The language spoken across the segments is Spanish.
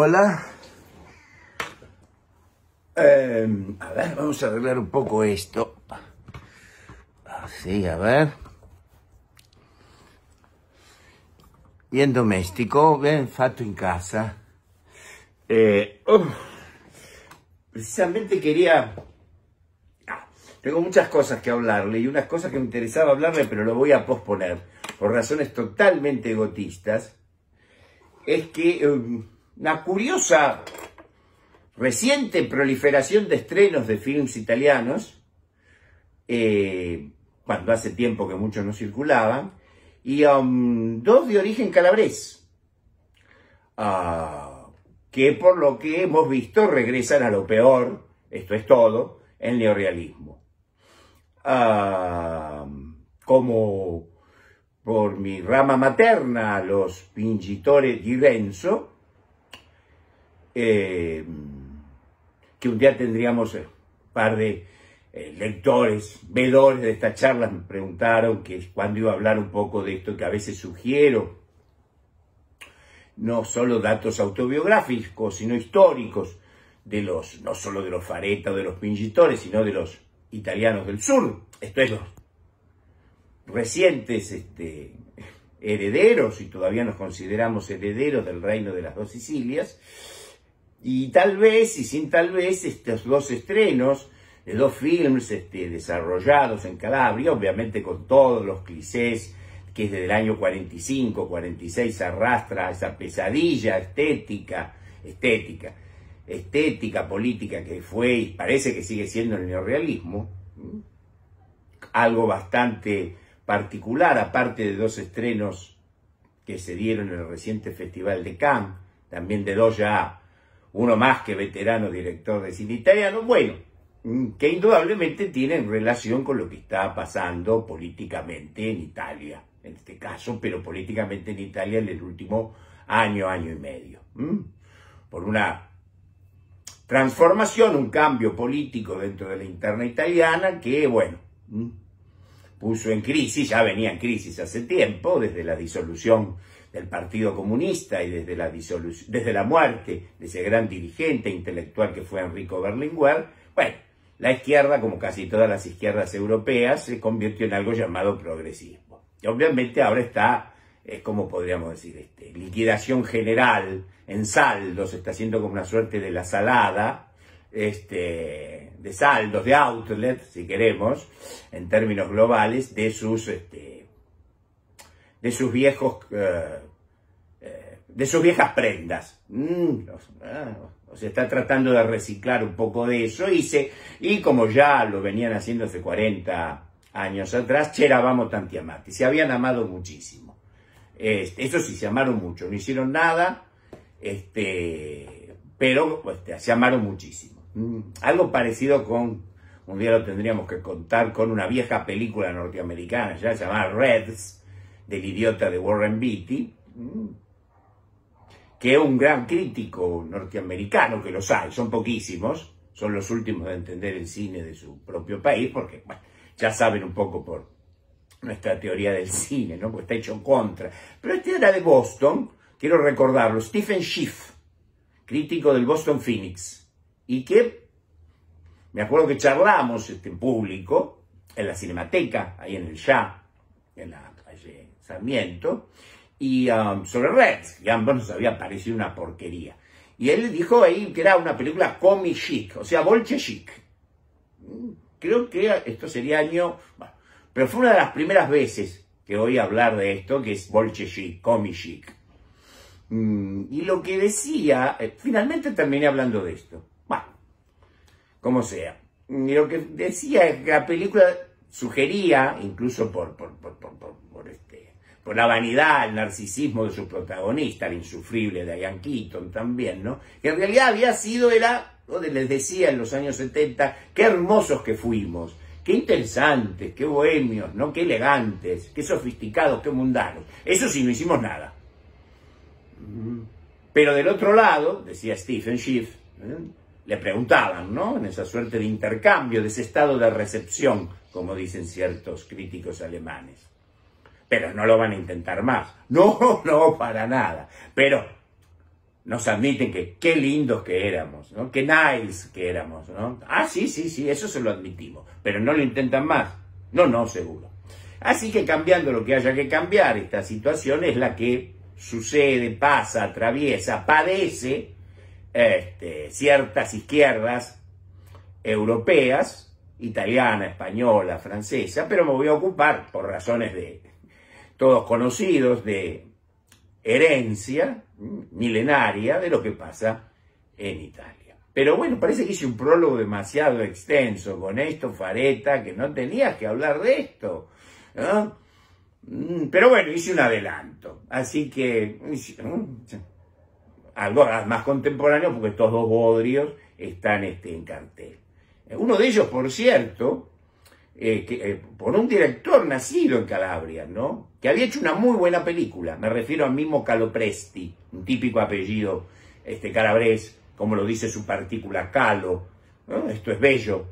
Hola. Eh, a ver, vamos a arreglar un poco esto. Así, a ver. Bien doméstico, bien fatto in casa. Eh, precisamente quería... Ah, tengo muchas cosas que hablarle y unas cosas que me interesaba hablarle, pero lo voy a posponer por razones totalmente egotistas. Es que um, una curiosa reciente proliferación de estrenos de films italianos, eh, cuando hace tiempo que muchos no circulaban, y um, dos de origen calabrés, uh, que por lo que hemos visto regresan a lo peor, esto es todo, el neorealismo. Uh, como por mi rama materna, los pingitores di Renzo, eh, que un día tendríamos un par de eh, lectores, vedores de esta charla, me preguntaron que cuando iba a hablar un poco de esto, que a veces sugiero, no solo datos autobiográficos, sino históricos, de los, no solo de los Fareta o de los Pingitores, sino de los italianos del sur, esto es los recientes este, herederos, y todavía nos consideramos herederos del reino de las dos Sicilias, y tal vez, y sin tal vez, estos dos estrenos de dos films este, desarrollados en Calabria, obviamente con todos los clichés que desde el año 45, 46 arrastra esa pesadilla estética, estética, estética, política que fue y parece que sigue siendo el neorrealismo, algo bastante particular, aparte de dos estrenos que se dieron en el reciente Festival de Cannes, también de dos ya uno más que veterano director de cine italiano, bueno, mm, que indudablemente tienen relación con lo que está pasando políticamente en Italia, en este caso, pero políticamente en Italia en el último año, año y medio. Por una transformación, un cambio político dentro de la interna italiana que, bueno, puso en crisis, ya venía en crisis hace tiempo, desde la disolución del Partido Comunista y desde la, desde la muerte de ese gran dirigente intelectual que fue Enrico Berlinguer, bueno, la izquierda, como casi todas las izquierdas europeas, se convirtió en algo llamado progresismo. Y obviamente ahora está, es como podríamos decir, este, liquidación general en saldos, está haciendo como una suerte de la salada, este, de saldos, de outlet, si queremos, en términos globales, de sus este, de sus viejos, eh, eh, de sus viejas prendas. Mm, se está tratando de reciclar un poco de eso y, se, y como ya lo venían haciendo hace 40 años atrás, vamos tanti amati, se habían amado muchísimo. Este, eso sí, se amaron mucho, no hicieron nada, este, pero este, se amaron muchísimo. Mm, algo parecido con, un día lo tendríamos que contar, con una vieja película norteamericana ya llamada Reds, del idiota de Warren Beatty, mm, que es un gran crítico norteamericano, que los hay, son poquísimos, son los últimos de entender el cine de su propio país, porque ya saben un poco por nuestra teoría del cine, ¿no? Pues está hecho en contra. Pero este era de Boston, quiero recordarlo, Stephen Schiff, crítico del Boston Phoenix, y que me acuerdo que charlamos este, en público, en la Cinemateca, ahí en el Ya, en la Sarmiento, y um, sobre Reds, que ambos nos había parecido una porquería. Y él dijo ahí que era una película comi chic, o sea, bolche chic. Mm, creo que esto sería año... Bueno, pero fue una de las primeras veces que oí hablar de esto, que es bolche chic, comi chic. Mm, y lo que decía, eh, finalmente terminé hablando de esto. Bueno, como sea. Y lo que decía es que la película sugería, incluso por, por, por, por por la vanidad, el narcisismo de su protagonista, el insufrible de Diane Keaton también, ¿no? Que en realidad había sido, era, donde les decía en los años 70, qué hermosos que fuimos, qué interesantes, qué bohemios, ¿no? Qué elegantes, qué sofisticados, qué mundanos. Eso sí, no hicimos nada. Pero del otro lado, decía Stephen Schiff, ¿eh? le preguntaban, ¿no? En esa suerte de intercambio, de ese estado de recepción, como dicen ciertos críticos alemanes pero no lo van a intentar más. No, no, para nada. Pero nos admiten que qué lindos que éramos, ¿no? Qué nice que éramos, ¿no? Ah, sí, sí, sí, eso se lo admitimos, pero no lo intentan más. No, no, seguro. Así que cambiando lo que haya que cambiar, esta situación es la que sucede, pasa, atraviesa, padece este, ciertas izquierdas europeas, italiana, española, francesa, pero me voy a ocupar, por razones de todos conocidos, de herencia milenaria de lo que pasa en Italia. Pero bueno, parece que hice un prólogo demasiado extenso con esto, Fareta, que no tenías que hablar de esto. Mm, pero bueno, hice un adelanto. Así que algo más contemporáneo porque estos dos bodrios están este, en cartel. Uno de ellos, por cierto, eh, eh, por un director nacido en Calabria, ¿no? Que había hecho una muy buena película. Me refiero al mismo Calopresti, un típico apellido este, calabrés, como lo dice su partícula Calo. Esto es bello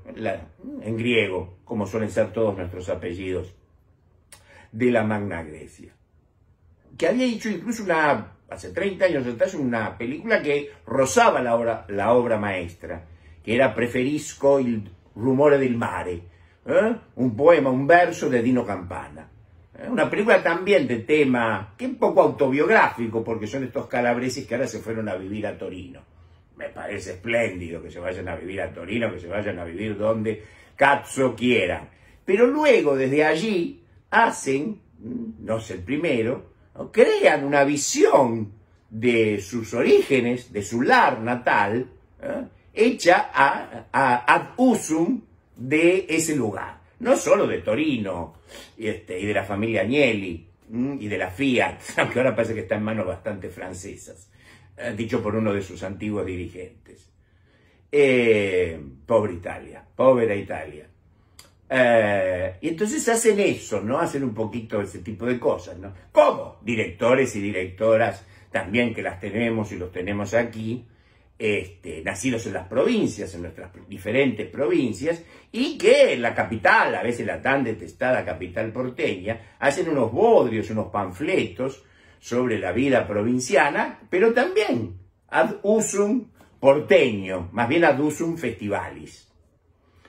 en griego, como suelen ser todos nuestros apellidos de la Magna Grecia. Que había hecho incluso una, hace 30 años atrás, una película que rozaba la obra, la obra maestra, que era Preferisco il rumore del mare ¿eh? un poema, un verso de Dino Campana. ¿eh? Una película también de tema, que es un poco autobiográfico, porque son estos calabreses que ahora se fueron a vivir a Torino. Me parece espléndido que se vayan a vivir a Torino, que se vayan a vivir donde cazzo quieran. Pero luego, desde allí, hacen, no sé el primero, crean una visión de sus orígenes, de su lar natal, ¿eh? hecha a, a, ad usum de ese lugar. No solo de Torino este, y de la familia Agnelli y de la Fiat, aunque ahora parece que está en manos bastante francesas, eh, dicho por uno de sus antiguos dirigentes. Eh, pobre Italia, pobre Italia. Eh, y entonces hacen eso, ¿no? Hacen un poquito ese tipo de cosas, ¿no? ¿Cómo? Directores y directoras también que las tenemos y los tenemos aquí, este, nacidos en las provincias, en nuestras diferentes provincias, y que en la capital, a veces la tan detestada capital porteña, hacen unos bodrios, unos panfletos sobre la vida provinciana, pero también ad usum porteño, más bien ad usum festivalis.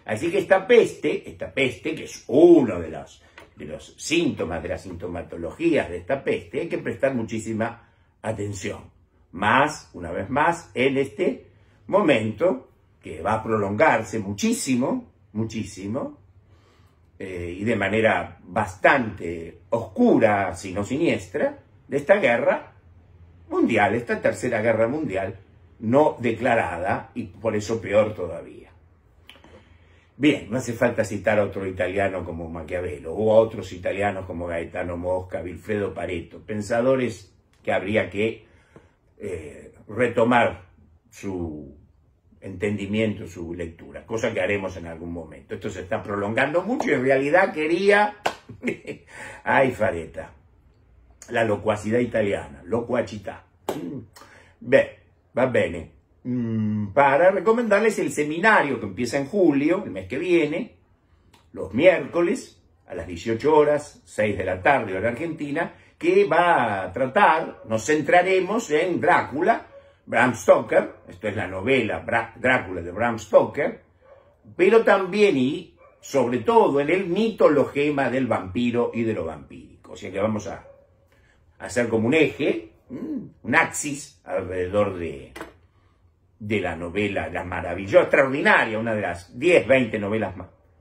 Así que esta peste, esta peste, que es uno de los, de los síntomas, de las sintomatologías de esta peste, hay que prestar muchísima atención más, una vez más, en este momento que va a prolongarse muchísimo, muchísimo, eh, y de manera bastante oscura, si no siniestra, de esta guerra mundial, esta tercera guerra mundial no declarada y por eso peor todavía. Bien, no hace falta citar a otro italiano como Maquiavelo o a otros italianos como Gaetano Mosca, Vilfredo Pareto, pensadores que habría que eh, retomar su entendimiento, su lectura, cosa que haremos en algún momento. Esto se está prolongando mucho y en realidad quería, ay Fareta, la locuacidad italiana, loquacità. Beh, va bene. Mm, para recomendarles el seminario que empieza en julio, el mes que viene, los miércoles, a las 18 horas, 6 de la tarde, hora argentina, que va a tratar, nos centraremos en Drácula, Bram Stoker, esto es la novela Drácula de Bram Stoker, pero también y sobre todo en el mitologema del vampiro y de lo vampírico. O sea que vamos a hacer como un eje, un axis alrededor de, de la novela, la maravillosa, extraordinaria, una de las 10, 20 novelas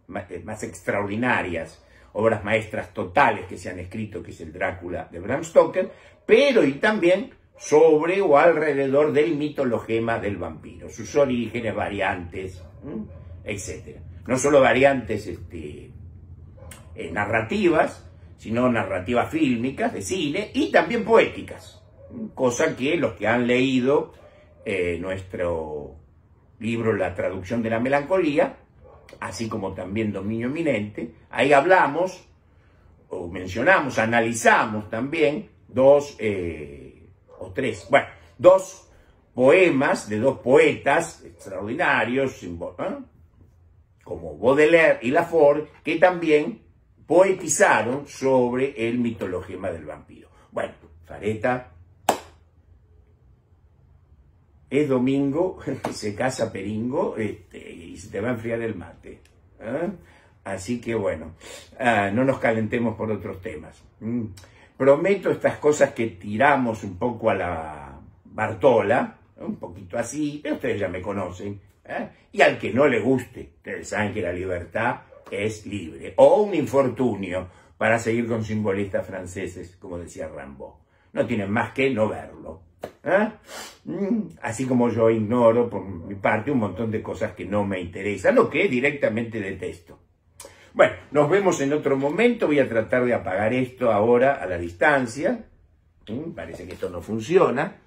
más extraordinarias obras maestras totales que se han escrito, que es el Drácula de Bram Stoker, pero y también sobre o alrededor del mitologema del vampiro, sus orígenes, variantes, etc. No solo variantes este, eh, narrativas, sino narrativas fílmicas, de cine, y también poéticas, cosa que los que han leído eh, nuestro libro La traducción de la melancolía, así como también dominio eminente, ahí hablamos o mencionamos, analizamos también dos eh, o tres, bueno, dos poemas de dos poetas extraordinarios, como Baudelaire y Lafort, que también poetizaron sobre el mitologema del vampiro. Bueno, Fareta es domingo, se casa Peringo este, y se te va a enfriar el mate. ¿eh? Así que bueno, ah, no nos calentemos por otros temas. Prometo estas cosas que tiramos un poco a la Bartola, un poquito así, pero ustedes ya me conocen. ¿eh? Y al que no le guste, ustedes saben que la libertad es libre. O un infortunio, para seguir con simbolistas franceses, como decía Rambo. No tienen más que no verlo. ¿eh? Mm, así como yo ignoro por mi parte un montón de cosas que no me interesan o que directamente detesto. Bueno, nos vemos en otro momento. Voy a tratar de apagar esto ahora a la distancia. Mm, parece que esto no funciona.